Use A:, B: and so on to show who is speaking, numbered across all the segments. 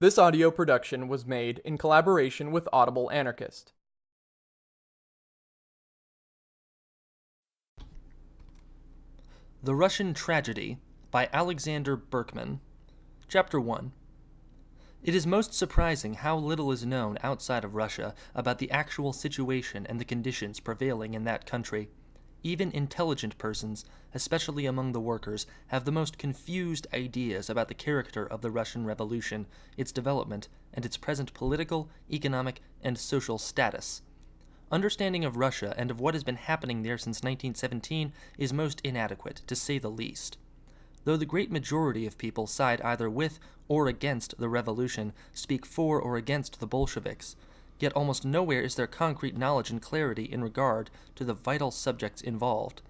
A: This audio production was made in collaboration with Audible Anarchist.
B: The Russian Tragedy by Alexander Berkman. Chapter 1 It is most surprising how little is known outside of Russia about the actual situation and the conditions prevailing in that country. Even intelligent persons, especially among the workers, have the most confused ideas about the character of the Russian Revolution, its development, and its present political, economic, and social status. Understanding of Russia and of what has been happening there since 1917 is most inadequate, to say the least. Though the great majority of people side either with or against the revolution, speak for or against the Bolsheviks, yet almost nowhere is there concrete knowledge and clarity in regard to the vital subjects involved.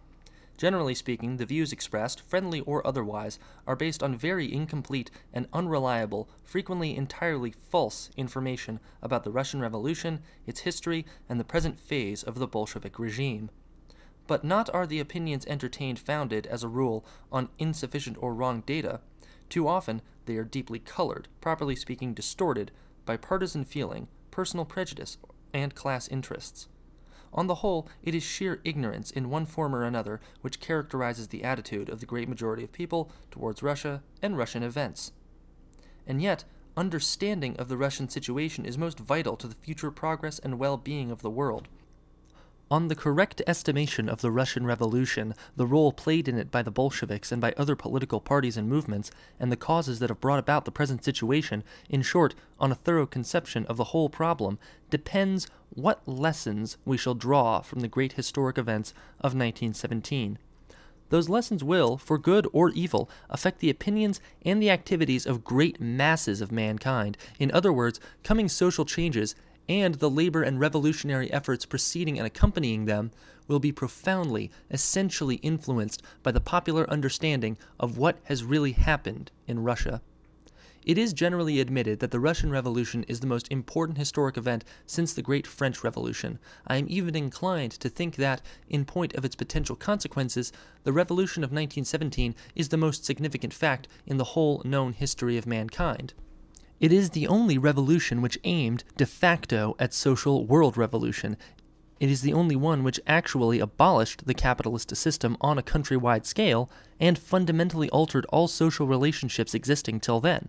B: Generally speaking, the views expressed, friendly or otherwise, are based on very incomplete and unreliable, frequently entirely false information about the Russian Revolution, its history, and the present phase of the Bolshevik regime. But not are the opinions entertained founded, as a rule, on insufficient or wrong data. Too often, they are deeply colored, properly speaking distorted, by partisan feeling, personal prejudice, and class interests. On the whole, it is sheer ignorance in one form or another which characterizes the attitude of the great majority of people towards Russia and Russian events. And yet, understanding of the Russian situation is most vital to the future progress and well being of the world. On the correct estimation of the Russian Revolution, the role played in it by the Bolsheviks and by other political parties and movements, and the causes that have brought about the present situation, in short, on a thorough conception of the whole problem, depends what lessons we shall draw from the great historic events of 1917. Those lessons will, for good or evil, affect the opinions and the activities of great masses of mankind. In other words, coming social changes and the labor and revolutionary efforts preceding and accompanying them will be profoundly, essentially influenced by the popular understanding of what has really happened in Russia. It is generally admitted that the Russian Revolution is the most important historic event since the Great French Revolution. I am even inclined to think that, in point of its potential consequences, the Revolution of 1917 is the most significant fact in the whole known history of mankind. It is the only revolution which aimed de facto at social world revolution. It is the only one which actually abolished the capitalist system on a countrywide scale and fundamentally altered all social relationships existing till then.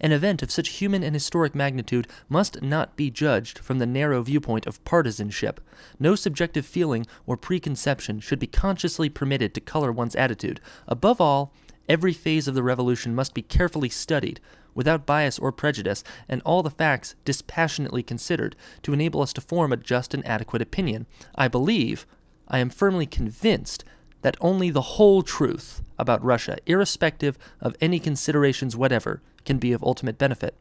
B: An event of such human and historic magnitude must not be judged from the narrow viewpoint of partisanship. No subjective feeling or preconception should be consciously permitted to color one's attitude. Above all, every phase of the revolution must be carefully studied, without bias or prejudice, and all the facts dispassionately considered, to enable us to form a just and adequate opinion. I believe, I am firmly convinced, that only the whole truth about Russia, irrespective of any considerations whatever, can be of ultimate benefit.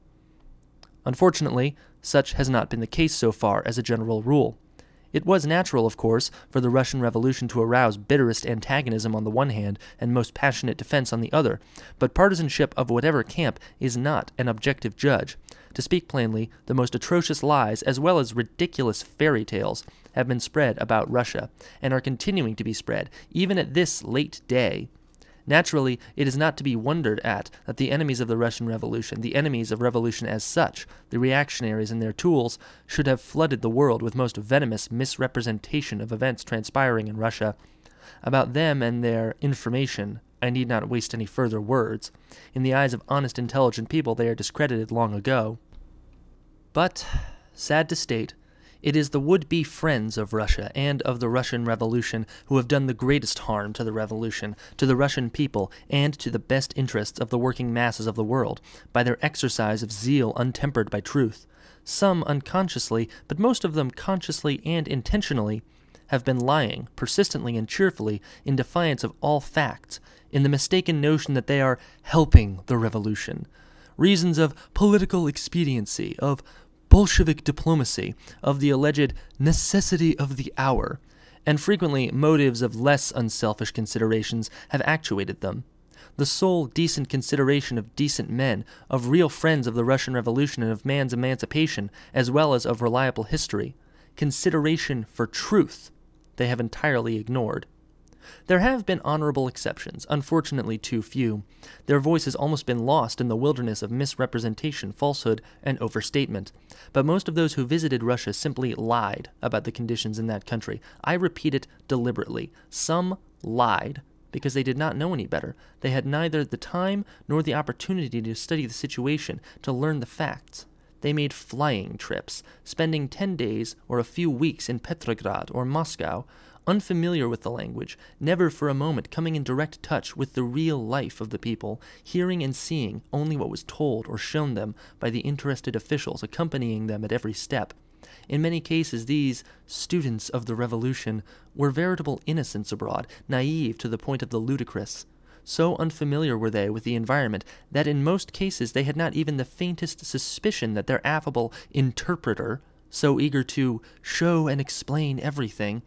B: Unfortunately, such has not been the case so far as a general rule. It was natural, of course, for the Russian Revolution to arouse bitterest antagonism on the one hand and most passionate defense on the other, but partisanship of whatever camp is not an objective judge. To speak plainly, the most atrocious lies, as well as ridiculous fairy tales, have been spread about Russia, and are continuing to be spread, even at this late day. Naturally, it is not to be wondered at that the enemies of the Russian Revolution, the enemies of revolution as such, the reactionaries and their tools, should have flooded the world with most venomous misrepresentation of events transpiring in Russia. About them and their information, I need not waste any further words. In the eyes of honest, intelligent people, they are discredited long ago. But, sad to state, it is the would be friends of Russia and of the Russian Revolution who have done the greatest harm to the revolution, to the Russian people, and to the best interests of the working masses of the world, by their exercise of zeal untempered by truth. Some unconsciously, but most of them consciously and intentionally, have been lying, persistently and cheerfully, in defiance of all facts, in the mistaken notion that they are helping the revolution. Reasons of political expediency, of Bolshevik diplomacy, of the alleged necessity of the hour, and frequently motives of less unselfish considerations have actuated them. The sole decent consideration of decent men, of real friends of the Russian Revolution and of man's emancipation, as well as of reliable history, consideration for truth, they have entirely ignored. There have been honorable exceptions, unfortunately too few. Their voice has almost been lost in the wilderness of misrepresentation, falsehood, and overstatement. But most of those who visited Russia simply lied about the conditions in that country. I repeat it deliberately. Some lied because they did not know any better. They had neither the time nor the opportunity to study the situation, to learn the facts. They made flying trips, spending 10 days or a few weeks in Petrograd or Moscow, unfamiliar with the language, never for a moment coming in direct touch with the real life of the people, hearing and seeing only what was told or shown them by the interested officials accompanying them at every step. In many cases, these students of the revolution were veritable innocents abroad, naive to the point of the ludicrous. So unfamiliar were they with the environment that in most cases they had not even the faintest suspicion that their affable interpreter, so eager to show and explain everything,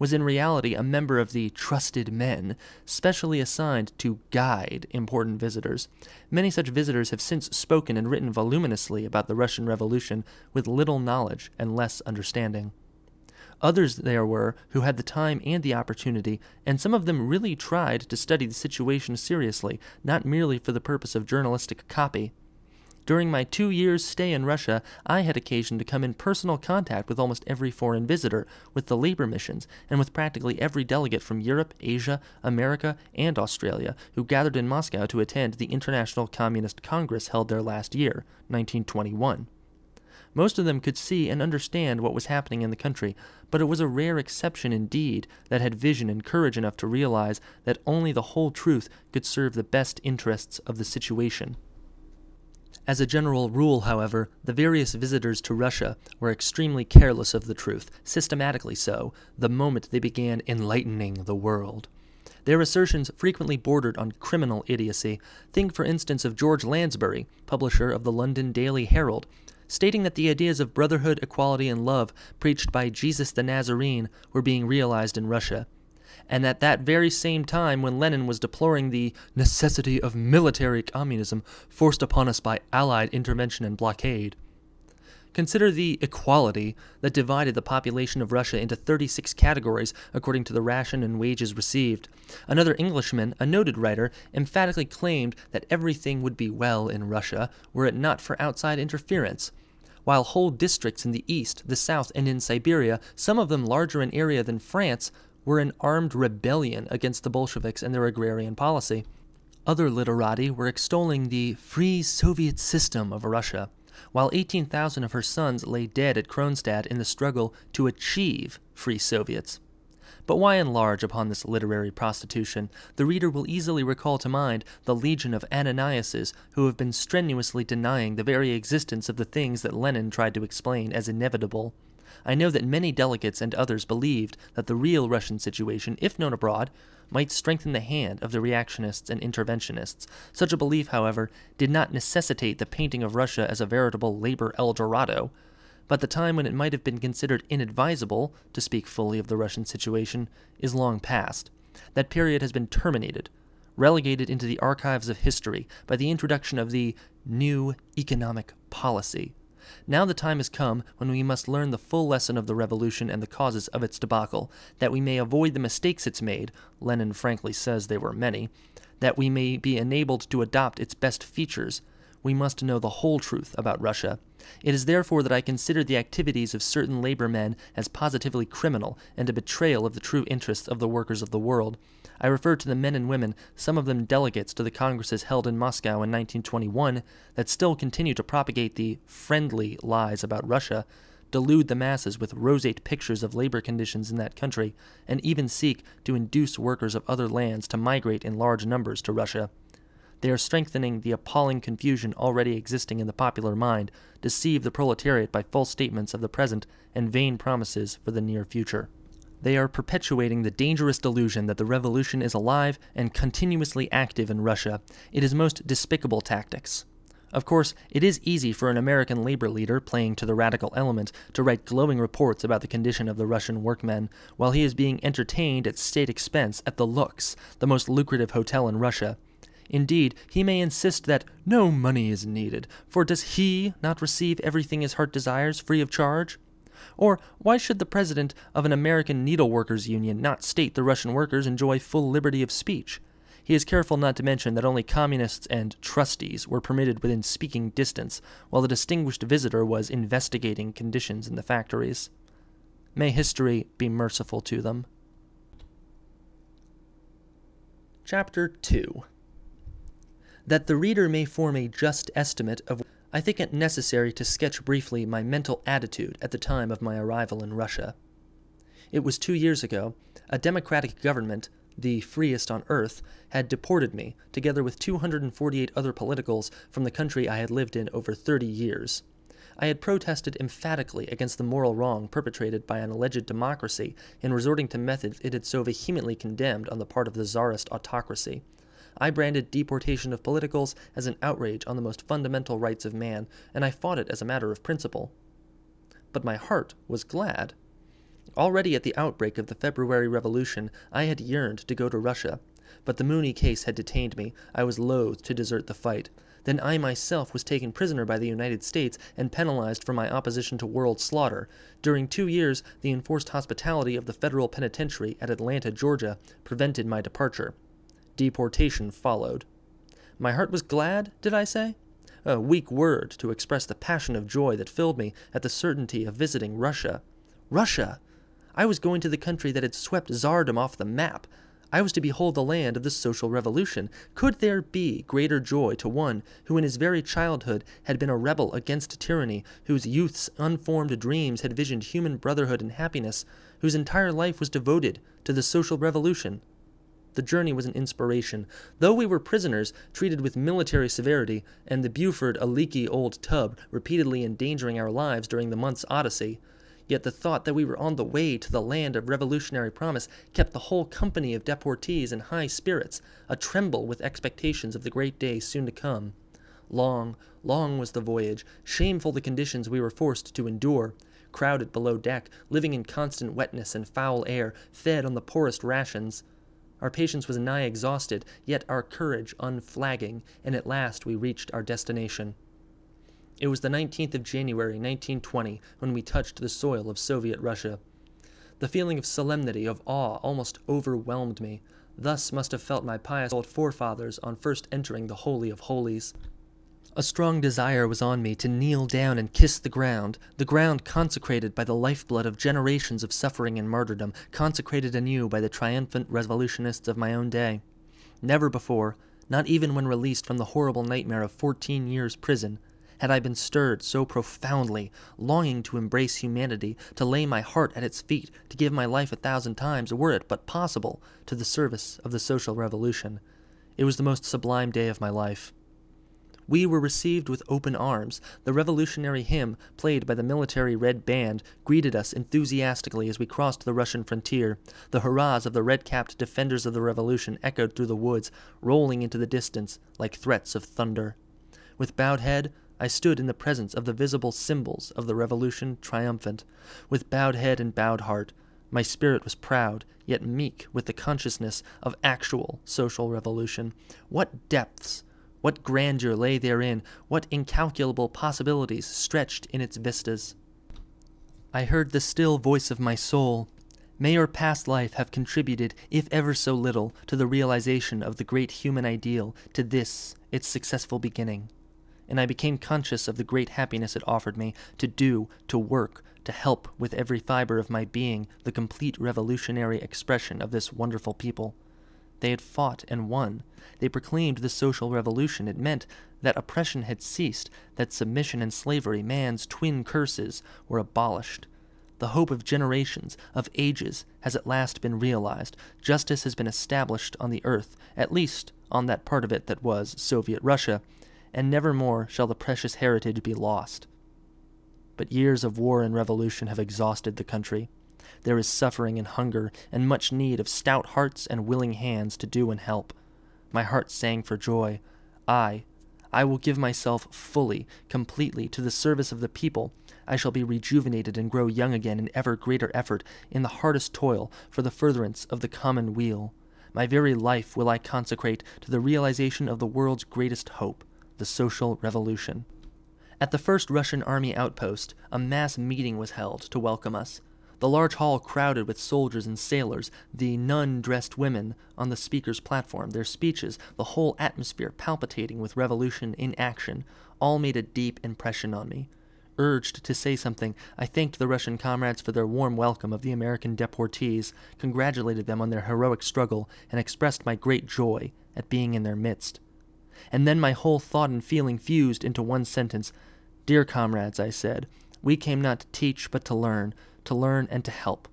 B: was in reality a member of the trusted men, specially assigned to guide important visitors. Many such visitors have since spoken and written voluminously about the Russian Revolution with little knowledge and less understanding. Others there were who had the time and the opportunity, and some of them really tried to study the situation seriously, not merely for the purpose of journalistic copy. During my two years' stay in Russia, I had occasion to come in personal contact with almost every foreign visitor, with the labor missions, and with practically every delegate from Europe, Asia, America, and Australia who gathered in Moscow to attend the International Communist Congress held there last year, 1921. Most of them could see and understand what was happening in the country, but it was a rare exception indeed that had vision and courage enough to realize that only the whole truth could serve the best interests of the situation. As a general rule, however, the various visitors to Russia were extremely careless of the truth, systematically so, the moment they began enlightening the world. Their assertions frequently bordered on criminal idiocy. Think, for instance, of George Lansbury, publisher of the London Daily Herald, stating that the ideas of brotherhood, equality, and love preached by Jesus the Nazarene were being realized in Russia and at that very same time when Lenin was deploring the necessity of military communism forced upon us by Allied intervention and blockade. Consider the equality that divided the population of Russia into 36 categories according to the ration and wages received. Another Englishman, a noted writer, emphatically claimed that everything would be well in Russia were it not for outside interference. While whole districts in the east, the south, and in Siberia, some of them larger in area than France, were in armed rebellion against the Bolsheviks and their agrarian policy. Other literati were extolling the free Soviet system of Russia, while 18,000 of her sons lay dead at Kronstadt in the struggle to achieve free Soviets. But why enlarge upon this literary prostitution? The reader will easily recall to mind the legion of Ananiases who have been strenuously denying the very existence of the things that Lenin tried to explain as inevitable. I know that many delegates and others believed that the real Russian situation, if known abroad, might strengthen the hand of the reactionists and interventionists. Such a belief, however, did not necessitate the painting of Russia as a veritable labor El Dorado. But the time when it might have been considered inadvisable to speak fully of the Russian situation is long past. That period has been terminated, relegated into the archives of history by the introduction of the new economic policy now the time has come when we must learn the full lesson of the revolution and the causes of its debacle, that we may avoid the mistakes it's made, Lenin frankly says they were many, that we may be enabled to adopt its best features. We must know the whole truth about Russia. It is therefore that I consider the activities of certain labor men as positively criminal and a betrayal of the true interests of the workers of the world. I refer to the men and women, some of them delegates to the congresses held in Moscow in 1921, that still continue to propagate the friendly lies about Russia, delude the masses with roseate pictures of labor conditions in that country, and even seek to induce workers of other lands to migrate in large numbers to Russia. They are strengthening the appalling confusion already existing in the popular mind, deceive the proletariat by false statements of the present and vain promises for the near future. They are perpetuating the dangerous delusion that the revolution is alive and continuously active in Russia. It is most despicable tactics. Of course, it is easy for an American labor leader playing to the radical element to write glowing reports about the condition of the Russian workmen while he is being entertained at state expense at the Lux, the most lucrative hotel in Russia. Indeed, he may insist that no money is needed, for does he not receive everything his heart desires free of charge? Or why should the president of an American needleworkers union not state the Russian workers enjoy full liberty of speech? He is careful not to mention that only communists and trustees were permitted within speaking distance, while the distinguished visitor was investigating conditions in the factories. May history be merciful to them. Chapter 2 That the reader may form a just estimate of I think it necessary to sketch briefly my mental attitude at the time of my arrival in Russia. It was two years ago. A democratic government, the freest on earth, had deported me, together with 248 other politicals, from the country I had lived in over 30 years. I had protested emphatically against the moral wrong perpetrated by an alleged democracy in resorting to methods it had so vehemently condemned on the part of the czarist autocracy. I branded deportation of politicals as an outrage on the most fundamental rights of man, and I fought it as a matter of principle. But my heart was glad. Already at the outbreak of the February Revolution, I had yearned to go to Russia, but the Mooney case had detained me. I was loath to desert the fight. Then I myself was taken prisoner by the United States and penalized for my opposition to world slaughter. During two years, the enforced hospitality of the federal penitentiary at Atlanta, Georgia, prevented my departure. Deportation followed. My heart was glad, did I say? A weak word to express the passion of joy that filled me at the certainty of visiting Russia. Russia! I was going to the country that had swept Tsardom off the map. I was to behold the land of the social revolution. Could there be greater joy to one who in his very childhood had been a rebel against tyranny, whose youth's unformed dreams had visioned human brotherhood and happiness, whose entire life was devoted to the social revolution? The journey was an inspiration. Though we were prisoners, treated with military severity, and the Buford a leaky old tub, repeatedly endangering our lives during the month's odyssey, Yet the thought that we were on the way to the land of revolutionary promise kept the whole company of deportees in high spirits, a tremble with expectations of the great day soon to come. Long, long was the voyage, shameful the conditions we were forced to endure. Crowded below deck, living in constant wetness and foul air, fed on the poorest rations. Our patience was nigh exhausted, yet our courage unflagging, and at last we reached our destination. It was the 19th of January, 1920, when we touched the soil of Soviet Russia. The feeling of solemnity, of awe, almost overwhelmed me. Thus must have felt my pious old forefathers on first entering the Holy of Holies. A strong desire was on me to kneel down and kiss the ground, the ground consecrated by the lifeblood of generations of suffering and martyrdom, consecrated anew by the triumphant revolutionists of my own day. Never before, not even when released from the horrible nightmare of fourteen years' prison, had I been stirred so profoundly, longing to embrace humanity, to lay my heart at its feet, to give my life a thousand times, were it but possible, to the service of the social revolution. It was the most sublime day of my life. We were received with open arms. The revolutionary hymn, played by the military red band, greeted us enthusiastically as we crossed the Russian frontier. The hurrahs of the red capped defenders of the revolution echoed through the woods, rolling into the distance like threats of thunder. With bowed head, I stood in the presence of the visible symbols of the revolution triumphant. With bowed head and bowed heart, my spirit was proud, yet meek with the consciousness of actual social revolution. What depths, what grandeur lay therein, what incalculable possibilities stretched in its vistas. I heard the still voice of my soul. May your past life have contributed, if ever so little, to the realization of the great human ideal, to this, its successful beginning and I became conscious of the great happiness it offered me to do, to work, to help with every fiber of my being the complete revolutionary expression of this wonderful people. They had fought and won. They proclaimed the social revolution. It meant that oppression had ceased, that submission and slavery, man's twin curses, were abolished. The hope of generations, of ages, has at last been realized. Justice has been established on the earth, at least on that part of it that was Soviet Russia, and never more shall the precious heritage be lost. But years of war and revolution have exhausted the country. There is suffering and hunger, and much need of stout hearts and willing hands to do and help. My heart sang for joy. I, I will give myself fully, completely, to the service of the people. I shall be rejuvenated and grow young again in ever greater effort, in the hardest toil, for the furtherance of the common weal. My very life will I consecrate to the realization of the world's greatest hope, the social revolution. At the first Russian army outpost, a mass meeting was held to welcome us. The large hall crowded with soldiers and sailors, the nun dressed women on the speaker's platform, their speeches, the whole atmosphere palpitating with revolution in action, all made a deep impression on me. Urged to say something, I thanked the Russian comrades for their warm welcome of the American deportees, congratulated them on their heroic struggle, and expressed my great joy at being in their midst. And then my whole thought and feeling fused into one sentence. Dear comrades, I said, we came not to teach, but to learn, to learn and to help.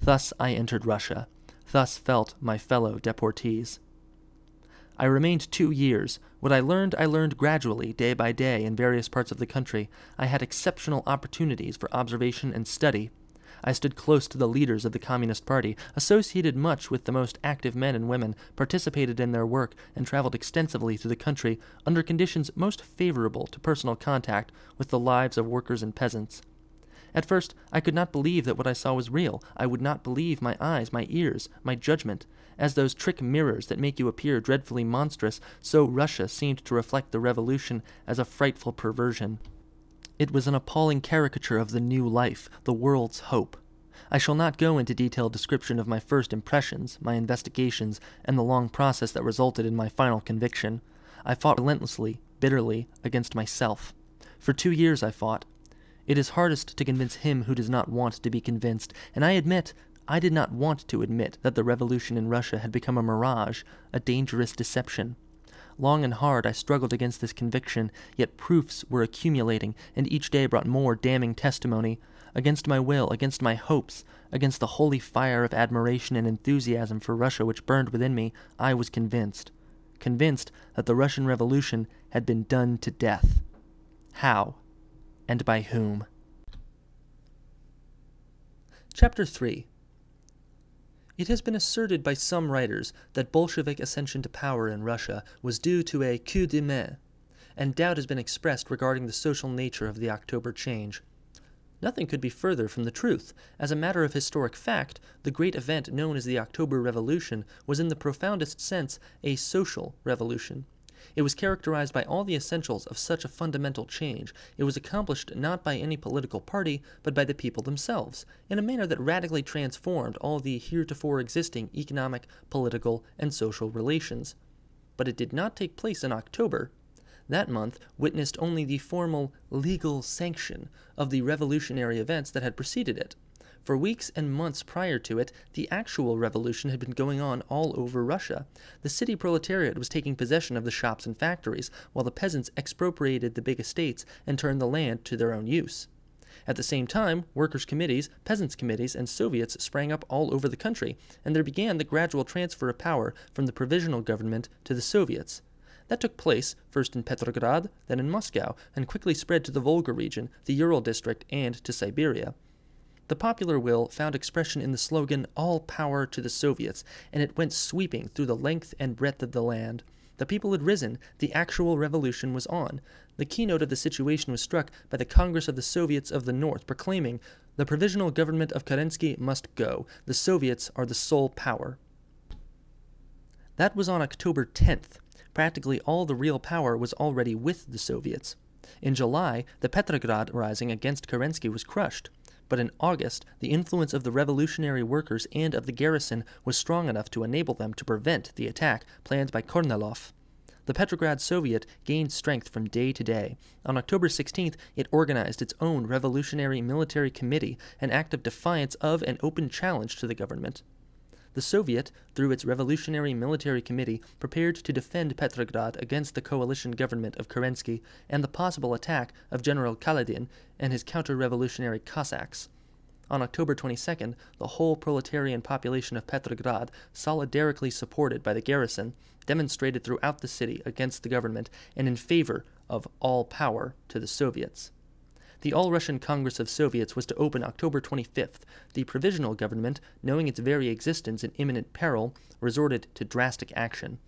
B: Thus I entered Russia. Thus felt my fellow deportees. I remained two years. What I learned, I learned gradually, day by day, in various parts of the country. I had exceptional opportunities for observation and study. I stood close to the leaders of the Communist Party, associated much with the most active men and women, participated in their work, and traveled extensively through the country under conditions most favorable to personal contact with the lives of workers and peasants. At first, I could not believe that what I saw was real. I would not believe my eyes, my ears, my judgment. As those trick mirrors that make you appear dreadfully monstrous, so Russia seemed to reflect the revolution as a frightful perversion. It was an appalling caricature of the new life, the world's hope. I shall not go into detailed description of my first impressions, my investigations, and the long process that resulted in my final conviction. I fought relentlessly, bitterly, against myself. For two years I fought, it is hardest to convince him who does not want to be convinced, and I admit I did not want to admit that the revolution in Russia had become a mirage, a dangerous deception. Long and hard I struggled against this conviction, yet proofs were accumulating, and each day brought more damning testimony. Against my will, against my hopes, against the holy fire of admiration and enthusiasm for Russia which burned within me, I was convinced. Convinced that the Russian Revolution had been done to death. How? And by whom. Chapter 3 It has been asserted by some writers that Bolshevik ascension to power in Russia was due to a coup de main, and doubt has been expressed regarding the social nature of the October change. Nothing could be further from the truth. As a matter of historic fact, the great event known as the October Revolution was in the profoundest sense a social revolution. It was characterized by all the essentials of such a fundamental change. It was accomplished not by any political party, but by the people themselves, in a manner that radically transformed all the heretofore existing economic, political, and social relations. But it did not take place in October. That month witnessed only the formal legal sanction of the revolutionary events that had preceded it. For weeks and months prior to it, the actual revolution had been going on all over Russia. The city proletariat was taking possession of the shops and factories, while the peasants expropriated the big estates and turned the land to their own use. At the same time, workers' committees, peasants' committees, and Soviets sprang up all over the country, and there began the gradual transfer of power from the provisional government to the Soviets. That took place first in Petrograd, then in Moscow, and quickly spread to the Volga region, the Ural district, and to Siberia. The popular will found expression in the slogan, All Power to the Soviets, and it went sweeping through the length and breadth of the land. The people had risen, the actual revolution was on. The keynote of the situation was struck by the Congress of the Soviets of the North proclaiming, The provisional government of Kerensky must go. The Soviets are the sole power. That was on October 10th. Practically all the real power was already with the Soviets. In July, the Petrograd rising against Kerensky was crushed but in August, the influence of the revolutionary workers and of the garrison was strong enough to enable them to prevent the attack planned by Kornilov. The Petrograd Soviet gained strength from day to day. On October 16th, it organized its own Revolutionary Military Committee, an act of defiance of and open challenge to the government. The Soviet, through its Revolutionary Military Committee, prepared to defend Petrograd against the coalition government of Kerensky and the possible attack of General Kaledin and his counter-revolutionary Cossacks. On October 22nd, the whole proletarian population of Petrograd, solidarically supported by the garrison, demonstrated throughout the city against the government and in favor of all power to the Soviets. The All Russian Congress of Soviets was to open October 25th. The provisional government, knowing its very existence in imminent peril, resorted to drastic action.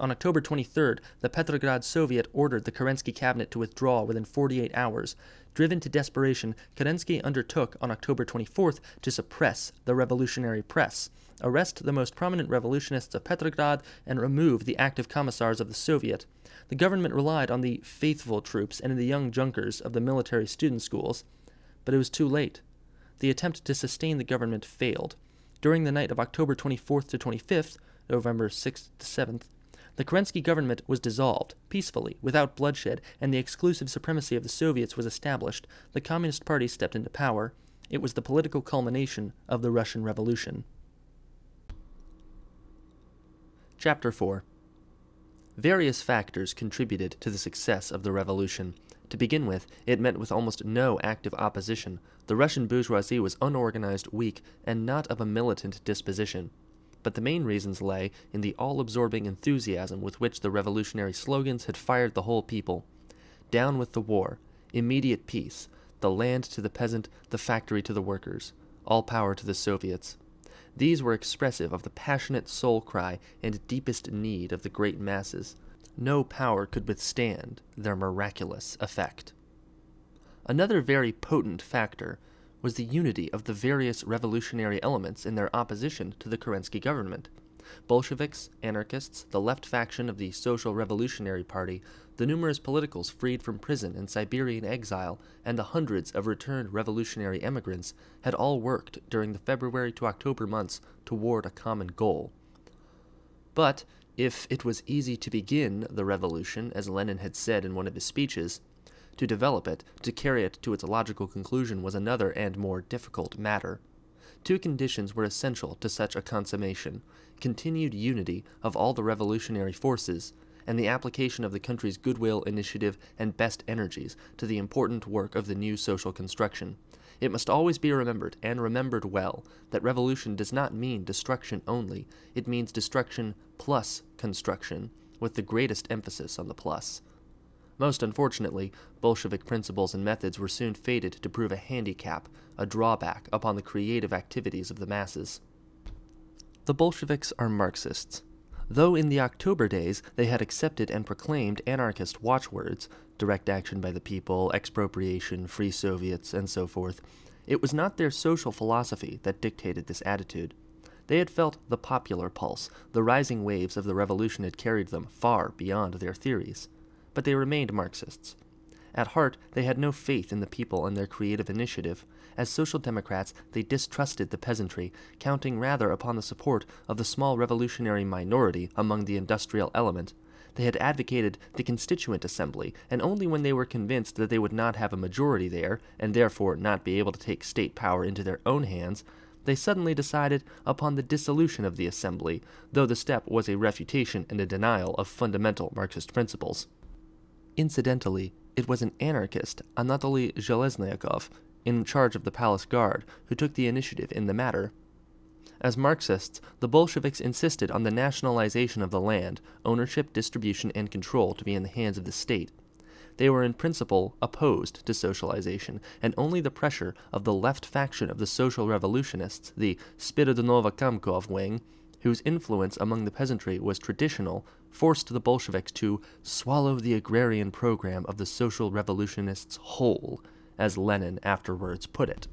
B: On October 23rd, the Petrograd Soviet ordered the Kerensky cabinet to withdraw within 48 hours. Driven to desperation, Kerensky undertook on October 24th to suppress the revolutionary press, arrest the most prominent revolutionists of Petrograd, and remove the active commissars of the Soviet. The government relied on the faithful troops and the young Junkers of the military student schools. But it was too late. The attempt to sustain the government failed. During the night of October 24th to 25th, November 6th to 7th, the Kerensky government was dissolved, peacefully, without bloodshed, and the exclusive supremacy of the Soviets was established. The Communist Party stepped into power. It was the political culmination of the Russian Revolution. Chapter 4 Various factors contributed to the success of the revolution. To begin with, it met with almost no active opposition. The Russian bourgeoisie was unorganized, weak, and not of a militant disposition but the main reasons lay in the all absorbing enthusiasm with which the revolutionary slogans had fired the whole people. Down with the war, immediate peace, the land to the peasant, the factory to the workers, all power to the Soviets. These were expressive of the passionate soul cry and deepest need of the great masses. No power could withstand their miraculous effect. Another very potent factor was the unity of the various revolutionary elements in their opposition to the Kerensky government. Bolsheviks, anarchists, the left faction of the Social Revolutionary Party, the numerous politicals freed from prison and Siberian exile, and the hundreds of returned revolutionary emigrants had all worked during the February to October months toward a common goal. But if it was easy to begin the revolution, as Lenin had said in one of his speeches, to develop it, to carry it to its logical conclusion, was another and more difficult matter. Two conditions were essential to such a consummation continued unity of all the revolutionary forces, and the application of the country's goodwill, initiative, and best energies to the important work of the new social construction. It must always be remembered, and remembered well, that revolution does not mean destruction only, it means destruction plus construction, with the greatest emphasis on the plus. Most unfortunately, Bolshevik principles and methods were soon fated to prove a handicap, a drawback upon the creative activities of the masses. The Bolsheviks are Marxists. Though in the October days they had accepted and proclaimed anarchist watchwords, direct action by the people, expropriation, free Soviets, and so forth, it was not their social philosophy that dictated this attitude. They had felt the popular pulse, the rising waves of the revolution had carried them far beyond their theories but they remained Marxists. At heart, they had no faith in the people and their creative initiative. As social democrats, they distrusted the peasantry, counting rather upon the support of the small revolutionary minority among the industrial element. They had advocated the Constituent Assembly, and only when they were convinced that they would not have a majority there, and therefore not be able to take state power into their own hands, they suddenly decided upon the dissolution of the Assembly, though the step was a refutation and a denial of fundamental Marxist principles. Incidentally, it was an anarchist, Anatoly Zheleznyakov, in charge of the palace guard, who took the initiative in the matter. As Marxists, the Bolsheviks insisted on the nationalization of the land, ownership, distribution, and control to be in the hands of the state. They were in principle opposed to socialization, and only the pressure of the left faction of the social revolutionists, the Spiridonova-Kamkov wing, whose influence among the peasantry was traditional, forced the Bolsheviks to swallow the agrarian program of the social revolutionists whole, as Lenin afterwards put it.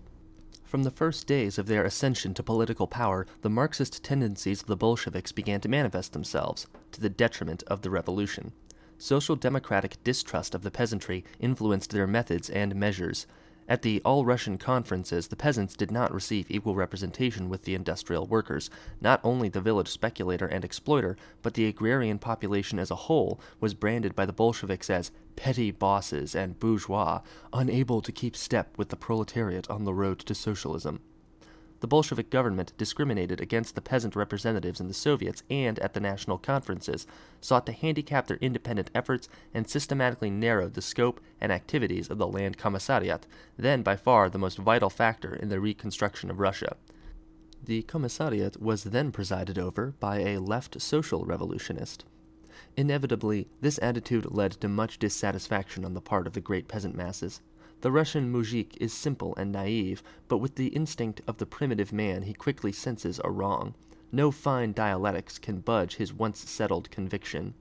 B: From the first days of their ascension to political power, the Marxist tendencies of the Bolsheviks began to manifest themselves, to the detriment of the revolution. Social democratic distrust of the peasantry influenced their methods and measures, at the All Russian conferences, the peasants did not receive equal representation with the industrial workers. Not only the village speculator and exploiter, but the agrarian population as a whole was branded by the Bolsheviks as petty bosses and bourgeois, unable to keep step with the proletariat on the road to socialism the Bolshevik government discriminated against the peasant representatives in the Soviets and at the national conferences, sought to handicap their independent efforts, and systematically narrowed the scope and activities of the Land Commissariat, then by far the most vital factor in the reconstruction of Russia. The Commissariat was then presided over by a left social revolutionist. Inevitably, this attitude led to much dissatisfaction on the part of the great peasant masses. The Russian mujik is simple and naive, but with the instinct of the primitive man he quickly senses a wrong. No fine dialectics can budge his once settled conviction.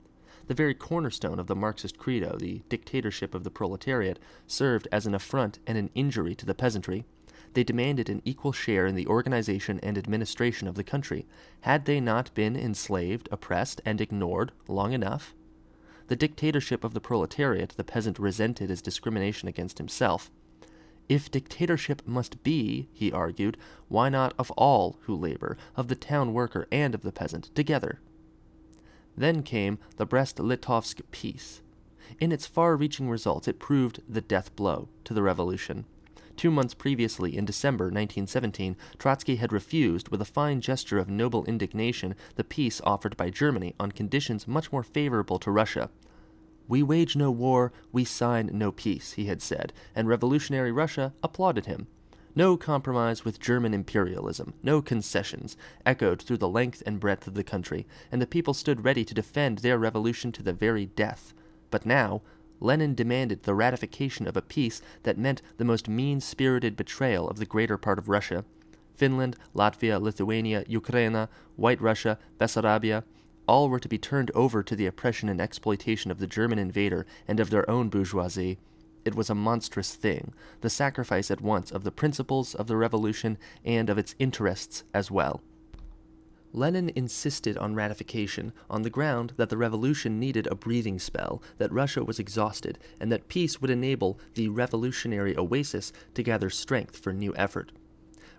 B: The very cornerstone of the Marxist credo, the dictatorship of the proletariat, served as an affront and an injury to the peasantry. They demanded an equal share in the organization and administration of the country. Had they not been enslaved, oppressed, and ignored long enough? The dictatorship of the proletariat the peasant resented as discrimination against himself. If dictatorship must be, he argued, why not of all who labor, of the town worker and of the peasant, together? Then came the Brest-Litovsk peace. In its far-reaching results, it proved the death blow to the revolution. Two months previously, in December 1917, Trotsky had refused, with a fine gesture of noble indignation, the peace offered by Germany on conditions much more favorable to Russia. We wage no war, we sign no peace, he had said, and revolutionary Russia applauded him. No compromise with German imperialism, no concessions, echoed through the length and breadth of the country, and the people stood ready to defend their revolution to the very death. But now, Lenin demanded the ratification of a peace that meant the most mean spirited betrayal of the greater part of Russia. Finland, Latvia, Lithuania, Ukraine, White Russia, Bessarabia, all were to be turned over to the oppression and exploitation of the German invader and of their own bourgeoisie. It was a monstrous thing, the sacrifice at once of the principles of the revolution and of its interests as well. Lenin insisted on ratification on the ground that the revolution needed a breathing spell, that Russia was exhausted, and that peace would enable the revolutionary oasis to gather strength for new effort.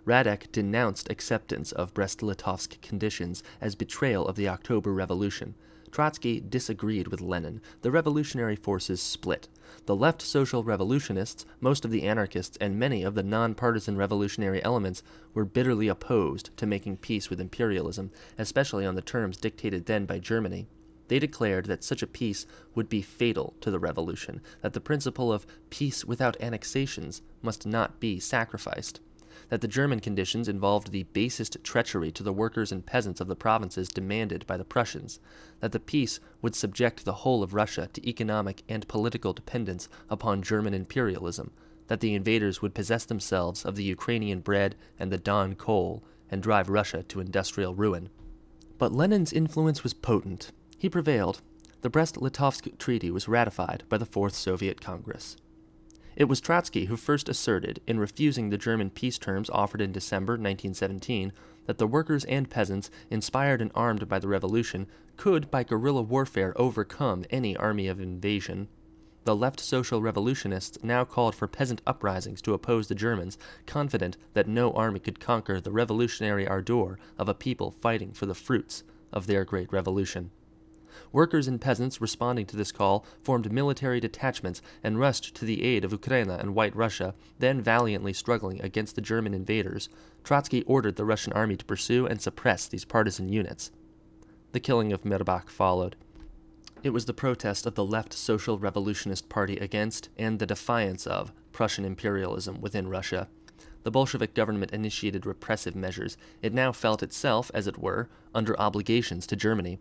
B: Radek denounced acceptance of Brest-Litovsk conditions as betrayal of the October Revolution. Trotsky disagreed with Lenin. The revolutionary forces split. The left social revolutionists, most of the anarchists, and many of the non-partisan revolutionary elements were bitterly opposed to making peace with imperialism, especially on the terms dictated then by Germany. They declared that such a peace would be fatal to the revolution, that the principle of peace without annexations must not be sacrificed that the German conditions involved the basest treachery to the workers and peasants of the provinces demanded by the Prussians, that the peace would subject the whole of Russia to economic and political dependence upon German imperialism, that the invaders would possess themselves of the Ukrainian bread and the Don coal and drive Russia to industrial ruin. But Lenin's influence was potent. He prevailed. The Brest-Litovsk Treaty was ratified by the Fourth Soviet Congress. It was Trotsky who first asserted, in refusing the German peace terms offered in December 1917, that the workers and peasants, inspired and armed by the revolution, could by guerrilla warfare overcome any army of invasion. The left social revolutionists now called for peasant uprisings to oppose the Germans, confident that no army could conquer the revolutionary ardor of a people fighting for the fruits of their great revolution. Workers and peasants responding to this call formed military detachments and rushed to the aid of Ukraine and White Russia, then valiantly struggling against the German invaders. Trotsky ordered the Russian army to pursue and suppress these partisan units. The killing of Mirbach followed. It was the protest of the left Social Revolutionist Party against and the defiance of Prussian imperialism within Russia. The Bolshevik government initiated repressive measures. It now felt itself, as it were, under obligations to Germany.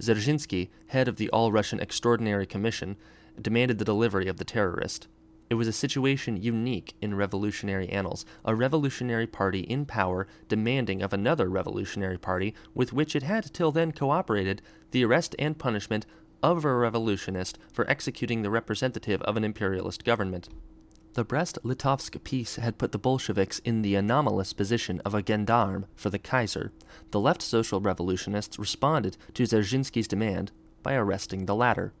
B: Dzerzhinsky, head of the All Russian Extraordinary Commission, demanded the delivery of the terrorist. It was a situation unique in revolutionary annals, a revolutionary party in power demanding of another revolutionary party with which it had till then cooperated the arrest and punishment of a revolutionist for executing the representative of an imperialist government. The Brest-Litovsk peace had put the Bolsheviks in the anomalous position of a gendarme for the Kaiser. The left social revolutionists responded to Dzerzhinsky's demand by arresting the latter.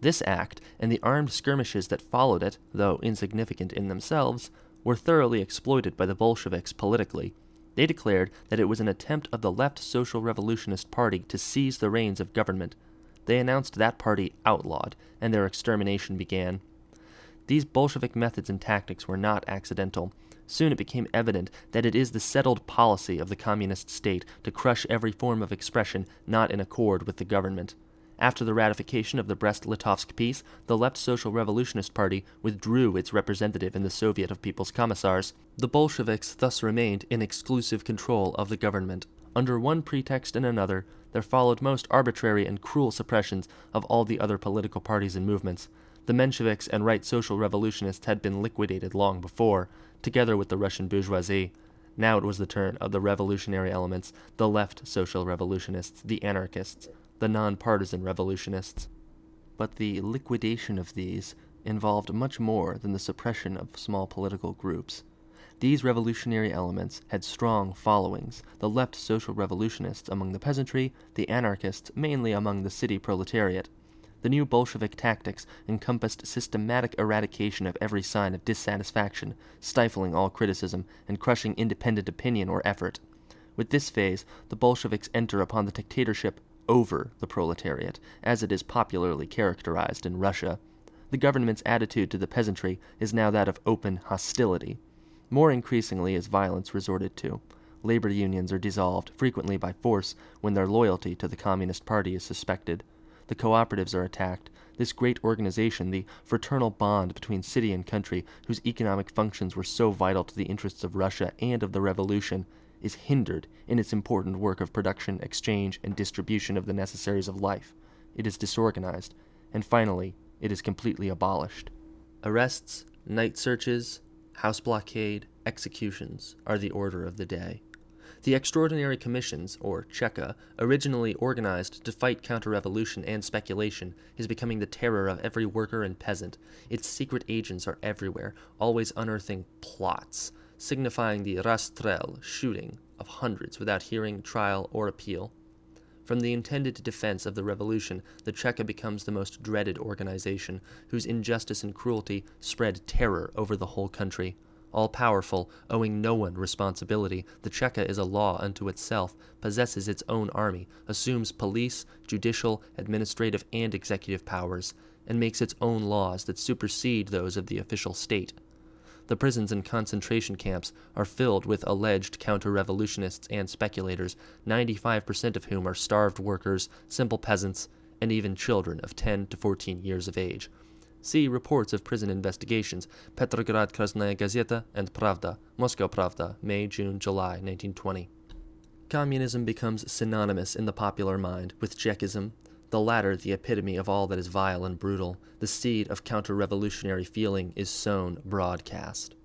B: This act, and the armed skirmishes that followed it, though insignificant in themselves, were thoroughly exploited by the Bolsheviks politically. They declared that it was an attempt of the left social revolutionist party to seize the reins of government. They announced that party outlawed, and their extermination began. These Bolshevik methods and tactics were not accidental. Soon it became evident that it is the settled policy of the communist state to crush every form of expression not in accord with the government. After the ratification of the Brest-Litovsk peace, the Left Social Revolutionist Party withdrew its representative in the Soviet of People's Commissars. The Bolsheviks thus remained in exclusive control of the government. Under one pretext and another, there followed most arbitrary and cruel suppressions of all the other political parties and movements. The Mensheviks and right social revolutionists had been liquidated long before, together with the Russian bourgeoisie. Now it was the turn of the revolutionary elements, the left social revolutionists, the anarchists, the nonpartisan revolutionists. But the liquidation of these involved much more than the suppression of small political groups. These revolutionary elements had strong followings the left social revolutionists among the peasantry, the anarchists mainly among the city proletariat. The new Bolshevik tactics encompassed systematic eradication of every sign of dissatisfaction, stifling all criticism, and crushing independent opinion or effort. With this phase, the Bolsheviks enter upon the dictatorship over the proletariat, as it is popularly characterized in Russia. The government's attitude to the peasantry is now that of open hostility. More increasingly is violence resorted to. Labor unions are dissolved, frequently by force, when their loyalty to the Communist Party is suspected. The cooperatives are attacked. This great organization, the fraternal bond between city and country, whose economic functions were so vital to the interests of Russia and of the revolution, is hindered in its important work of production, exchange, and distribution of the necessaries of life. It is disorganized, and finally, it is completely abolished. Arrests, night searches, house blockade, executions are the order of the day. The Extraordinary Commissions, or Cheka, originally organized to fight counter revolution and speculation, is becoming the terror of every worker and peasant. Its secret agents are everywhere, always unearthing plots, signifying the rastrel, shooting, of hundreds without hearing, trial, or appeal. From the intended defense of the revolution, the Cheka becomes the most dreaded organization, whose injustice and cruelty spread terror over the whole country. All powerful, owing no one responsibility, the Cheka is a law unto itself, possesses its own army, assumes police, judicial, administrative, and executive powers, and makes its own laws that supersede those of the official state. The prisons and concentration camps are filled with alleged counter revolutionists and speculators, 95% of whom are starved workers, simple peasants, and even children of 10 to 14 years of age. See reports of prison investigations Petrograd Krasnaya Gazeta and Pravda, Moscow Pravda, May, June, July 1920. Communism becomes synonymous in the popular mind with Chekism, the latter the epitome of all that is vile and brutal. The seed of counter revolutionary feeling is sown broadcast.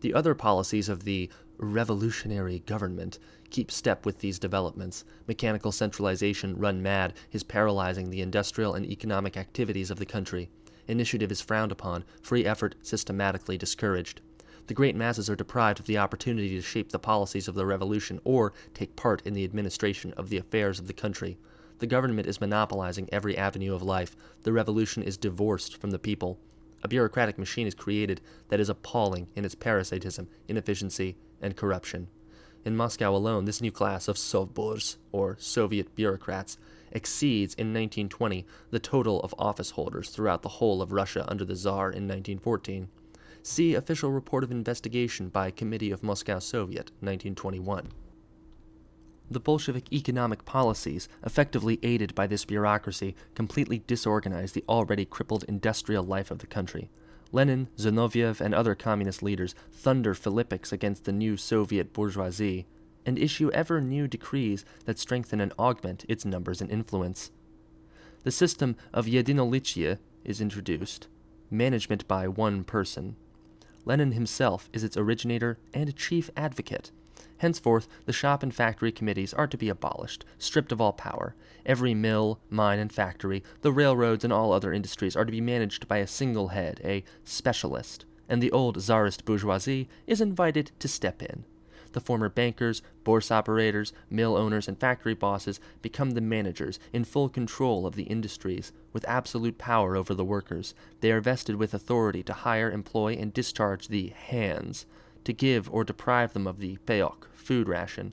B: The other policies of the revolutionary government keep step with these developments. Mechanical centralization run mad is paralyzing the industrial and economic activities of the country. Initiative is frowned upon, free effort systematically discouraged. The great masses are deprived of the opportunity to shape the policies of the revolution or take part in the administration of the affairs of the country. The government is monopolizing every avenue of life. The revolution is divorced from the people. A bureaucratic machine is created that is appalling in its parasitism, inefficiency, and corruption. In Moscow alone, this new class of Sovbors, or Soviet bureaucrats, exceeds in 1920 the total of office holders throughout the whole of Russia under the Czar in 1914. See Official Report of Investigation by Committee of Moscow Soviet, 1921. The Bolshevik economic policies, effectively aided by this bureaucracy, completely disorganized the already crippled industrial life of the country. Lenin, Zinoviev, and other communist leaders thunder Philippics against the new Soviet bourgeoisie and issue ever new decrees that strengthen and augment its numbers and influence. The system of Yedinolichye is introduced, management by one person. Lenin himself is its originator and chief advocate. Henceforth, the shop and factory committees are to be abolished, stripped of all power. Every mill, mine, and factory, the railroads, and all other industries are to be managed by a single head, a specialist, and the old czarist bourgeoisie is invited to step in. The former bankers, bourse operators, mill owners, and factory bosses become the managers in full control of the industries, with absolute power over the workers. They are vested with authority to hire, employ, and discharge the hands, to give or deprive them of the payok, food ration,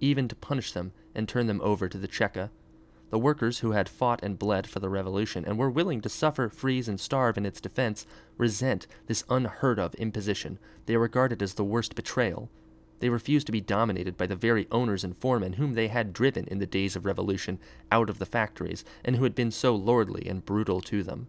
B: even to punish them and turn them over to the Cheka. The workers who had fought and bled for the revolution and were willing to suffer, freeze, and starve in its defense resent this unheard of imposition. They regard it as the worst betrayal. They refuse to be dominated by the very owners and foremen whom they had driven in the days of revolution out of the factories and who had been so lordly and brutal to them.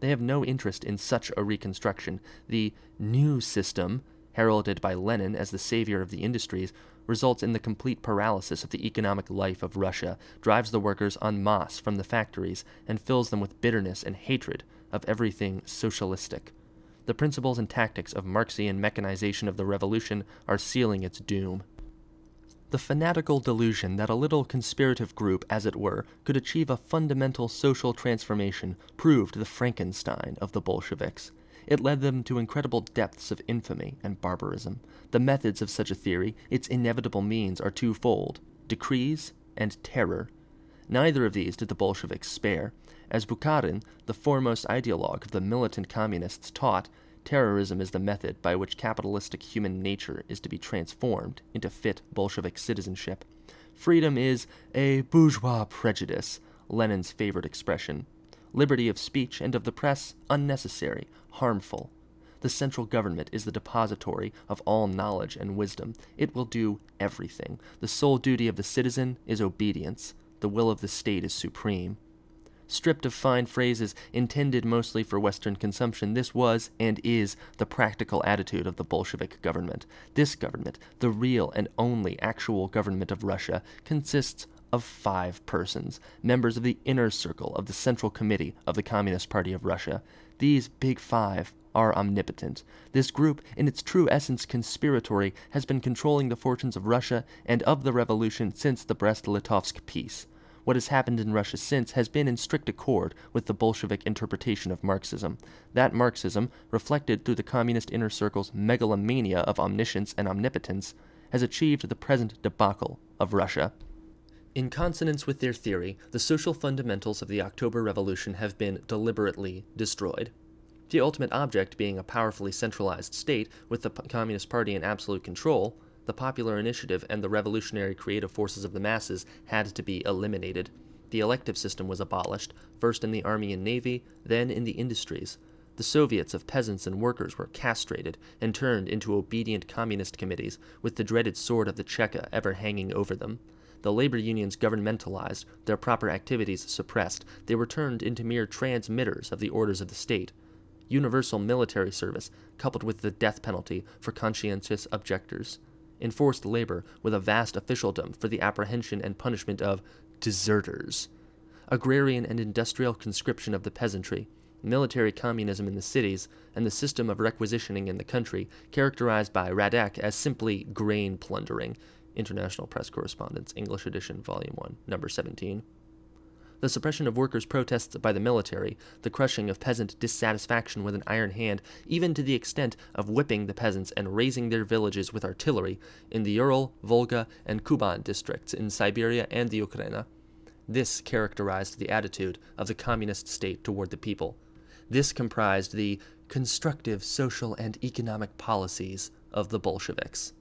B: They have no interest in such a reconstruction. The new system, heralded by Lenin as the savior of the industries, results in the complete paralysis of the economic life of Russia, drives the workers en masse from the factories, and fills them with bitterness and hatred of everything socialistic. The principles and tactics of Marxian mechanization of the revolution are sealing its doom. The fanatical delusion that a little conspirative group, as it were, could achieve a fundamental social transformation proved the Frankenstein of the Bolsheviks. It led them to incredible depths of infamy and barbarism. The methods of such a theory, its inevitable means, are twofold decrees and terror. Neither of these did the Bolsheviks spare. As Bukharin, the foremost ideologue of the militant communists, taught, terrorism is the method by which capitalistic human nature is to be transformed into fit Bolshevik citizenship. Freedom is a bourgeois prejudice, Lenin's favorite expression. Liberty of speech and of the press, unnecessary, harmful. The central government is the depository of all knowledge and wisdom. It will do everything. The sole duty of the citizen is obedience. The will of the state is supreme. Stripped of fine phrases intended mostly for Western consumption, this was and is the practical attitude of the Bolshevik government. This government, the real and only actual government of Russia, consists of five persons, members of the inner circle of the Central Committee of the Communist Party of Russia. These big five are omnipotent. This group, in its true essence conspiratory, has been controlling the fortunes of Russia and of the revolution since the Brest Litovsk peace. What has happened in Russia since has been in strict accord with the Bolshevik interpretation of Marxism. That Marxism, reflected through the communist inner circle's megalomania of omniscience and omnipotence, has achieved the present debacle of Russia. In consonance with their theory, the social fundamentals of the October Revolution have been deliberately destroyed. The ultimate object being a powerfully centralized state with the Communist Party in absolute control, the popular initiative and the revolutionary creative forces of the masses had to be eliminated. The elective system was abolished, first in the army and navy, then in the industries. The Soviets of peasants and workers were castrated and turned into obedient communist committees, with the dreaded sword of the Cheka ever hanging over them. The labor unions governmentalized, their proper activities suppressed. They were turned into mere transmitters of the orders of the state. Universal military service, coupled with the death penalty for conscientious objectors enforced labor with a vast officialdom for the apprehension and punishment of deserters, agrarian and industrial conscription of the peasantry, military communism in the cities, and the system of requisitioning in the country, characterized by Radek as simply grain plundering. International Press Correspondence, English edition, Volume 1, Number 17 the suppression of workers' protests by the military, the crushing of peasant dissatisfaction with an iron hand, even to the extent of whipping the peasants and razing their villages with artillery in the Ural, Volga, and Kuban districts in Siberia and the Ukraine. This characterized the attitude of the communist state toward the people. This comprised the constructive social and economic policies of the Bolsheviks.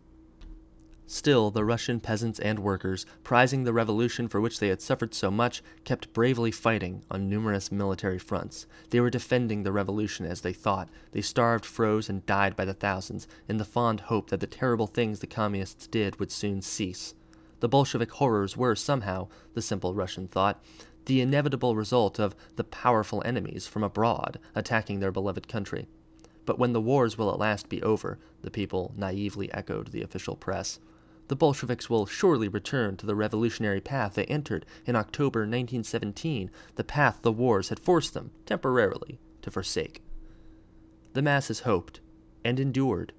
B: Still, the Russian peasants and workers, prizing the revolution for which they had suffered so much, kept bravely fighting on numerous military fronts. They were defending the revolution as they thought. They starved, froze, and died by the thousands, in the fond hope that the terrible things the communists did would soon cease. The Bolshevik horrors were somehow, the simple Russian thought, the inevitable result of the powerful enemies from abroad attacking their beloved country. But when the wars will at last be over, the people naively echoed the official press the Bolsheviks will surely return to the revolutionary path they entered in October 1917, the path the wars had forced them, temporarily, to forsake. The masses hoped and endured.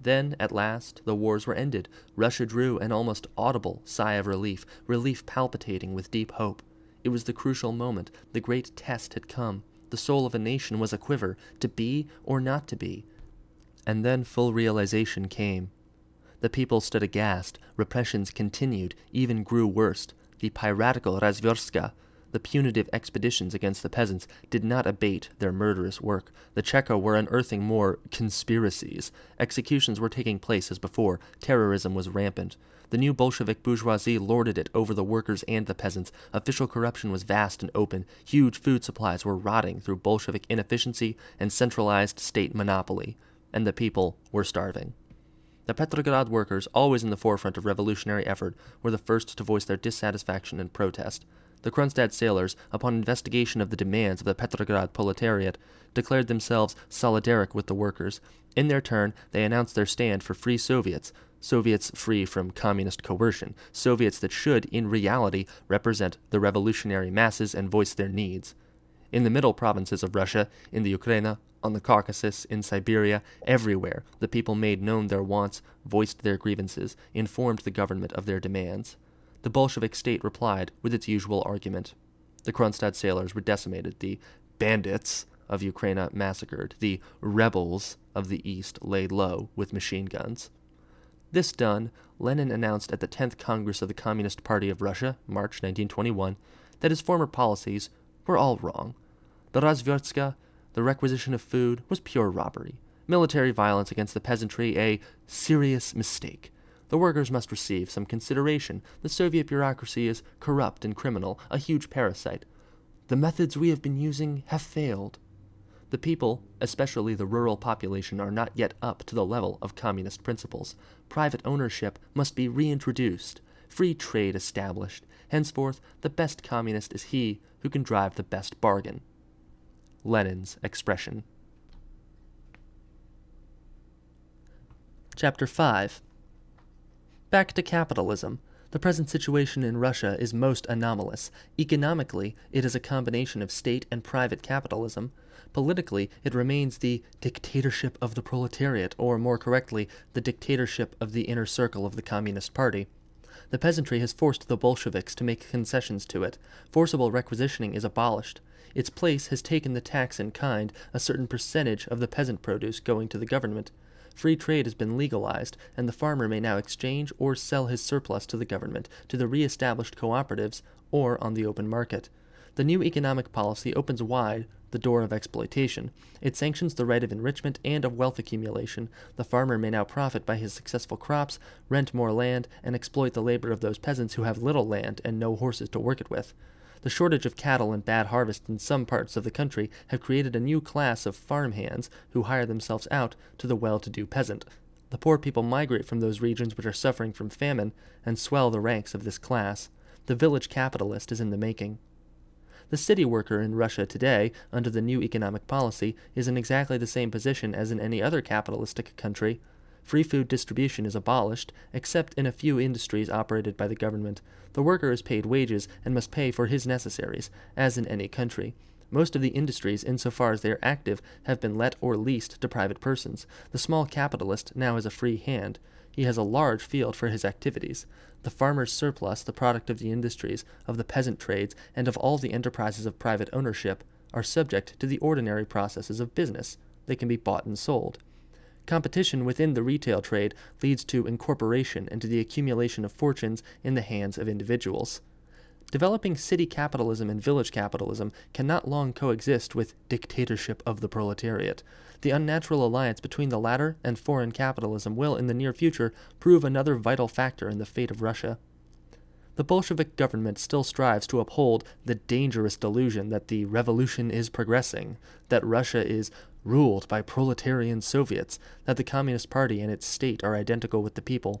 B: Then, at last, the wars were ended. Russia drew an almost audible sigh of relief, relief palpitating with deep hope. It was the crucial moment. The great test had come. The soul of a nation was a quiver, to be or not to be. And then full realization came. The people stood aghast. Repressions continued, even grew worse. The piratical Razverstka, the punitive expeditions against the peasants, did not abate their murderous work. The Cheka were unearthing more conspiracies. Executions were taking place as before. Terrorism was rampant. The new Bolshevik bourgeoisie lorded it over the workers and the peasants. Official corruption was vast and open. Huge food supplies were rotting through Bolshevik inefficiency and centralized state monopoly. And the people were starving. The Petrograd workers, always in the forefront of revolutionary effort, were the first to voice their dissatisfaction and protest. The Kronstadt sailors, upon investigation of the demands of the Petrograd proletariat, declared themselves solidaric with the workers. In their turn, they announced their stand for free Soviets, Soviets free from communist coercion, Soviets that should, in reality, represent the revolutionary masses and voice their needs. In the middle provinces of Russia, in the Ukraina, on the Caucasus, in Siberia, everywhere, the people made known their wants, voiced their grievances, informed the government of their demands. The Bolshevik state replied with its usual argument. The Kronstadt sailors were decimated, the bandits of Ukraine massacred, the rebels of the East laid low with machine guns. This done, Lenin announced at the 10th Congress of the Communist Party of Russia, March 1921, that his former policies were all wrong. The Razverstka, the requisition of food, was pure robbery. Military violence against the peasantry, a serious mistake. The workers must receive some consideration. The Soviet bureaucracy is corrupt and criminal, a huge parasite. The methods we have been using have failed. The people, especially the rural population, are not yet up to the level of communist principles. Private ownership must be reintroduced, free trade established. Henceforth, the best communist is he who can drive the best bargain. Lenin's expression. Chapter 5 Back to capitalism. The present situation in Russia is most anomalous. Economically, it is a combination of state and private capitalism. Politically, it remains the dictatorship of the proletariat, or more correctly, the dictatorship of the inner circle of the Communist Party. The peasantry has forced the Bolsheviks to make concessions to it. Forcible requisitioning is abolished. Its place has taken the tax in kind, a certain percentage of the peasant produce going to the government. Free trade has been legalized, and the farmer may now exchange or sell his surplus to the government, to the re established cooperatives, or on the open market. The new economic policy opens wide the door of exploitation. It sanctions the right of enrichment and of wealth accumulation. The farmer may now profit by his successful crops, rent more land, and exploit the labor of those peasants who have little land and no horses to work it with. The shortage of cattle and bad harvests in some parts of the country have created a new class of farm hands who hire themselves out to the well to do peasant. The poor people migrate from those regions which are suffering from famine and swell the ranks of this class. The village capitalist is in the making. The city worker in Russia today, under the new economic policy, is in exactly the same position as in any other capitalistic country. Free food distribution is abolished, except in a few industries operated by the government. The worker is paid wages and must pay for his necessaries, as in any country. Most of the industries, insofar as they are active, have been let or leased to private persons. The small capitalist now has a free hand. He has a large field for his activities. The farmer's surplus, the product of the industries, of the peasant trades, and of all the enterprises of private ownership, are subject to the ordinary processes of business. They can be bought and sold. Competition within the retail trade leads to incorporation and to the accumulation of fortunes in the hands of individuals. Developing city capitalism and village capitalism cannot long coexist with dictatorship of the proletariat. The unnatural alliance between the latter and foreign capitalism will, in the near future, prove another vital factor in the fate of Russia. The Bolshevik government still strives to uphold the dangerous delusion that the revolution is progressing, that Russia is ruled by proletarian Soviets, that the Communist Party and its state are identical with the people.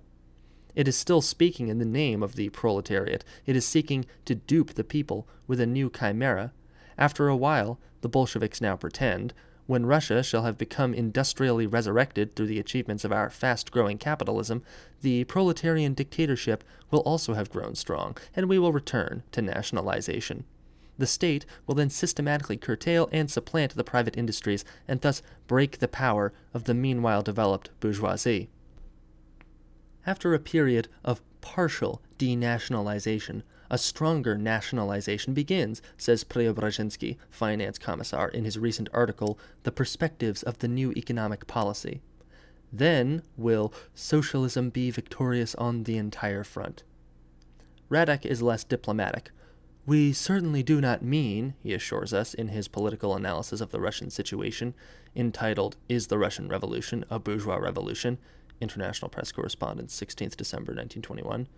B: It is still speaking in the name of the proletariat. It is seeking to dupe the people with a new chimera. After a while, the Bolsheviks now pretend, when Russia shall have become industrially resurrected through the achievements of our fast growing capitalism, the proletarian dictatorship will also have grown strong, and we will return to nationalization. The state will then systematically curtail and supplant the private industries and thus break the power of the meanwhile developed bourgeoisie. After a period of partial denationalization, a stronger nationalization begins, says Preobrazhensky, finance commissar, in his recent article, The Perspectives of the New Economic Policy. Then will socialism be victorious on the entire front. Radek is less diplomatic. We certainly do not mean, he assures us in his political analysis of the Russian situation, entitled Is the Russian Revolution a Bourgeois Revolution? International Press Correspondence, 16th December 1921,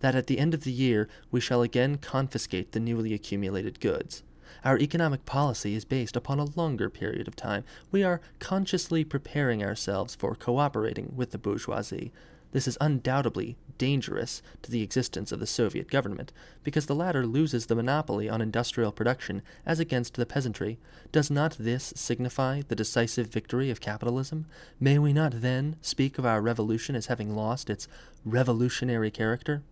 B: that at the end of the year we shall again confiscate the newly accumulated goods. Our economic policy is based upon a longer period of time. We are consciously preparing ourselves for cooperating with the bourgeoisie, this is undoubtedly dangerous to the existence of the Soviet government, because the latter loses the monopoly on industrial production as against the peasantry. Does not this signify the decisive victory of capitalism? May we not then speak of our revolution as having lost its revolutionary character?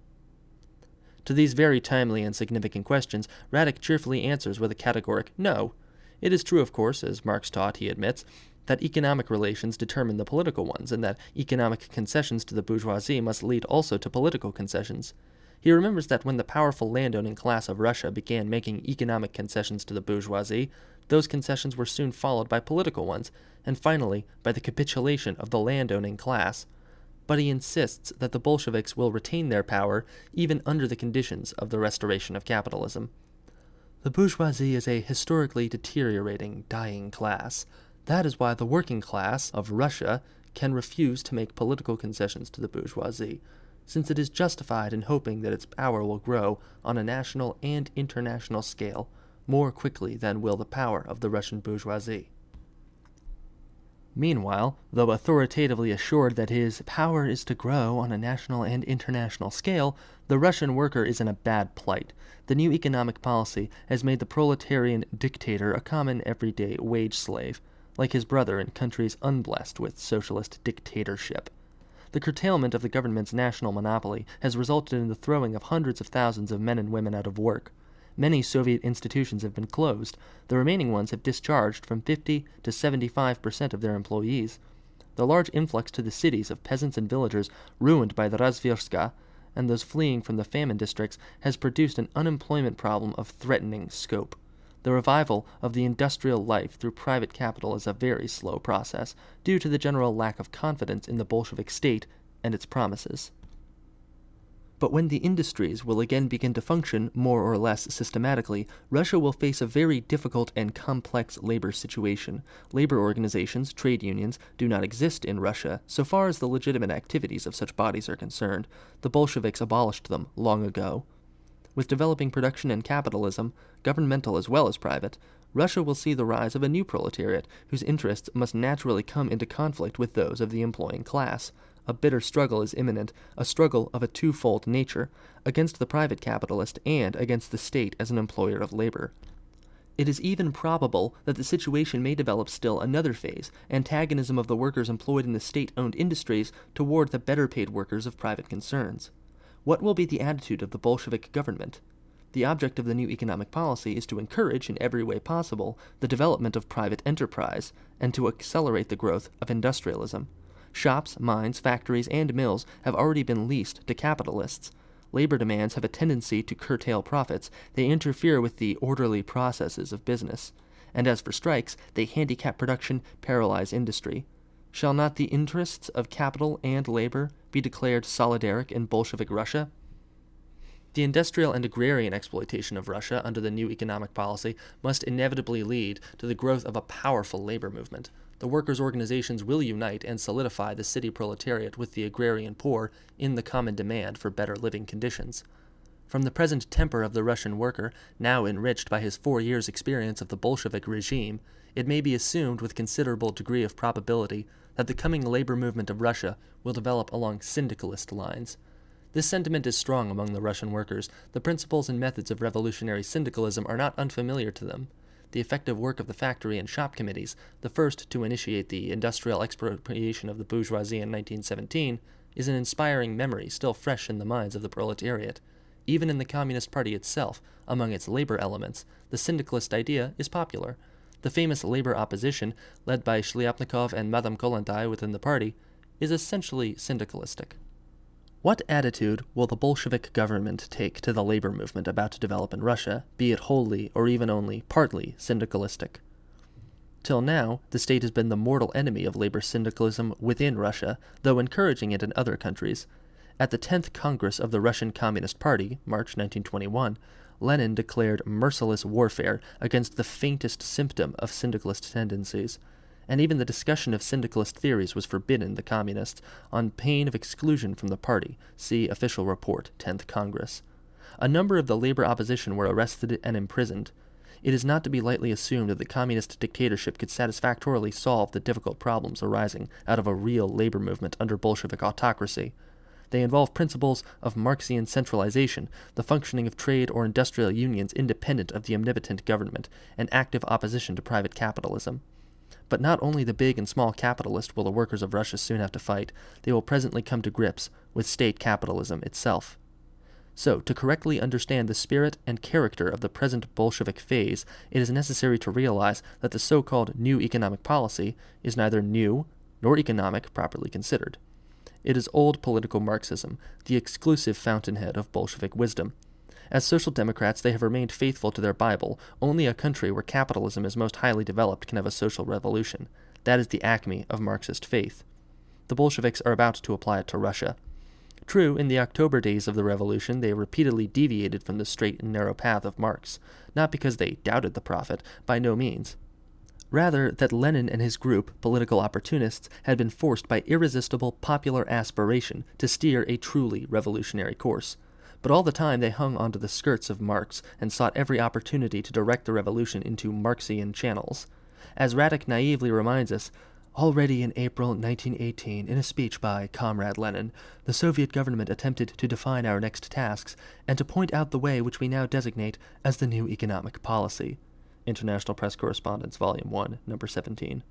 B: To these very timely and significant questions, Radek cheerfully answers with a categoric no. It is true, of course, as Marx taught, he admits, that economic relations determine the political ones, and that economic concessions to the bourgeoisie must lead also to political concessions. He remembers that when the powerful landowning class of Russia began making economic concessions to the bourgeoisie, those concessions were soon followed by political ones, and finally by the capitulation of the landowning class. But he insists that the Bolsheviks will retain their power even under the conditions of the restoration of capitalism. The bourgeoisie is a historically deteriorating, dying class. That is why the working class of Russia can refuse to make political concessions to the bourgeoisie, since it is justified in hoping that its power will grow on a national and international scale more quickly than will the power of the Russian bourgeoisie. Meanwhile, though authoritatively assured that his power is to grow on a national and international scale, the Russian worker is in a bad plight. The new economic policy has made the proletarian dictator a common everyday wage slave, like his brother in countries unblessed with socialist dictatorship. The curtailment of the government's national monopoly has resulted in the throwing of hundreds of thousands of men and women out of work. Many Soviet institutions have been closed. The remaining ones have discharged from 50 to 75 percent of their employees. The large influx to the cities of peasants and villagers ruined by the Razverstka and those fleeing from the famine districts has produced an unemployment problem of threatening scope. The revival of the industrial life through private capital is a very slow process, due to the general lack of confidence in the Bolshevik state and its promises. But when the industries will again begin to function more or less systematically, Russia will face a very difficult and complex labor situation. Labor organizations, trade unions, do not exist in Russia so far as the legitimate activities of such bodies are concerned. The Bolsheviks abolished them long ago. With developing production and capitalism, governmental as well as private, Russia will see the rise of a new proletariat whose interests must naturally come into conflict with those of the employing class a bitter struggle is imminent, a struggle of a twofold nature, against the private capitalist and against the state as an employer of labor. It is even probable that the situation may develop still another phase antagonism of the workers employed in the state owned industries toward the better paid workers of private concerns. What will be the attitude of the Bolshevik government? The object of the new economic policy is to encourage, in every way possible, the development of private enterprise and to accelerate the growth of industrialism. Shops, mines, factories, and mills have already been leased to capitalists. Labor demands have a tendency to curtail profits, they interfere with the orderly processes of business. And as for strikes, they handicap production, paralyze industry. Shall not the interests of capital and labor be declared solidaric in Bolshevik Russia? The industrial and agrarian exploitation of Russia under the new economic policy must inevitably lead to the growth of a powerful labor movement the workers' organizations will unite and solidify the city proletariat with the agrarian poor in the common demand for better living conditions. From the present temper of the Russian worker, now enriched by his four years' experience of the Bolshevik regime, it may be assumed with considerable degree of probability that the coming labor movement of Russia will develop along syndicalist lines. This sentiment is strong among the Russian workers. The principles and methods of revolutionary syndicalism are not unfamiliar to them the effective work of the factory and shop committees, the first to initiate the industrial expropriation of the bourgeoisie in 1917, is an inspiring memory still fresh in the minds of the proletariat. Even in the Communist Party itself, among its labor elements, the syndicalist idea is popular. The famous labor opposition, led by Shliapnikov and Madame Kollontai within the party, is essentially syndicalistic. What attitude will the Bolshevik government take to the labor movement about to develop in Russia, be it wholly or even only partly syndicalistic? Till now, the state has been the mortal enemy of labor syndicalism within Russia, though encouraging it in other countries. At the 10th Congress of the Russian Communist Party, March 1921, Lenin declared merciless warfare against the faintest symptom of syndicalist tendencies and even the discussion of syndicalist theories was forbidden the communists on pain of exclusion from the party. See official report, 10th Congress. A number of the labor opposition were arrested and imprisoned. It is not to be lightly assumed that the communist dictatorship could satisfactorily solve the difficult problems arising out of a real labor movement under Bolshevik autocracy. They involve principles of Marxian centralization, the functioning of trade or industrial unions independent of the omnipotent government, and active opposition to private capitalism. But not only the big and small capitalist will the workers of Russia soon have to fight, they will presently come to grips with state capitalism itself. So, to correctly understand the spirit and character of the present Bolshevik phase, it is necessary to realize that the so called new economic policy is neither new nor economic properly considered. It is old political Marxism, the exclusive fountainhead of Bolshevik wisdom. As social democrats, they have remained faithful to their Bible. Only a country where capitalism is most highly developed can have a social revolution. That is the acme of Marxist faith. The Bolsheviks are about to apply it to Russia. True, in the October days of the revolution, they repeatedly deviated from the straight and narrow path of Marx, not because they doubted the prophet, by no means. Rather, that Lenin and his group, political opportunists, had been forced by irresistible popular aspiration to steer a truly revolutionary course. But all the time they hung onto the skirts of Marx and sought every opportunity to direct the revolution into Marxian channels. As Radek naively reminds us, Already in April 1918, in a speech by Comrade Lenin, the Soviet government attempted to define our next tasks and to point out the way which we now designate as the new economic policy. International Press Correspondence, Volume 1, Number 17.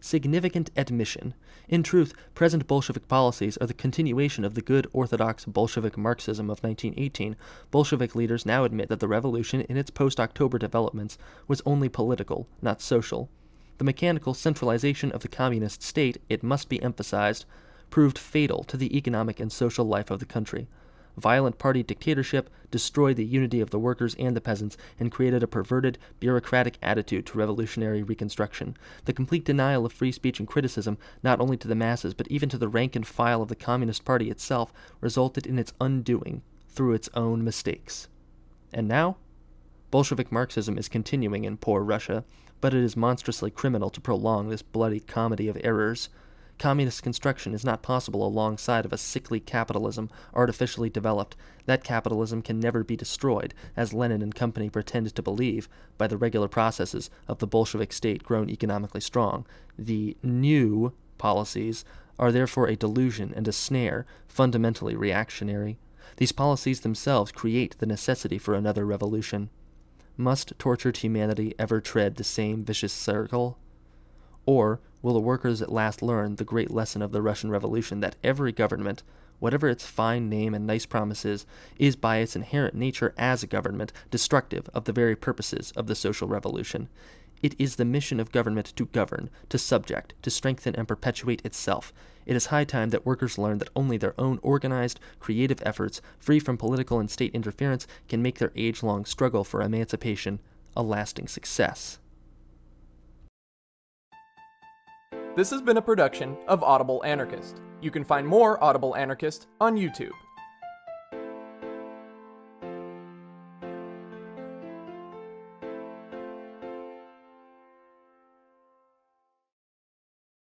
B: Significant admission. In truth, present Bolshevik policies are the continuation of the good orthodox Bolshevik Marxism of 1918. Bolshevik leaders now admit that the revolution in its post October developments was only political, not social. The mechanical centralization of the communist state, it must be emphasized, proved fatal to the economic and social life of the country. Violent party dictatorship destroyed the unity of the workers and the peasants and created a perverted, bureaucratic attitude to revolutionary reconstruction. The complete denial of free speech and criticism, not only to the masses but even to the rank and file of the Communist Party itself, resulted in its undoing through its own mistakes. And now? Bolshevik Marxism is continuing in poor Russia, but it is monstrously criminal to prolong this bloody comedy of errors. Communist construction is not possible alongside of a sickly capitalism artificially developed. That capitalism can never be destroyed, as Lenin and company pretend to believe, by the regular processes of the Bolshevik state grown economically strong. The new policies are therefore a delusion and a snare, fundamentally reactionary. These policies themselves create the necessity for another revolution. Must tortured humanity ever tread the same vicious circle? Or will the workers at last learn the great lesson of the Russian Revolution that every government, whatever its fine name and nice promises, is by its inherent nature as a government destructive of the very purposes of the social revolution? It is the mission of government to govern, to subject, to strengthen and perpetuate itself. It is high time that workers learn that only their own organized, creative efforts, free from political and state interference, can make their age long struggle for emancipation a lasting success.
A: This has been a production of Audible Anarchist. You can find more Audible Anarchist on YouTube.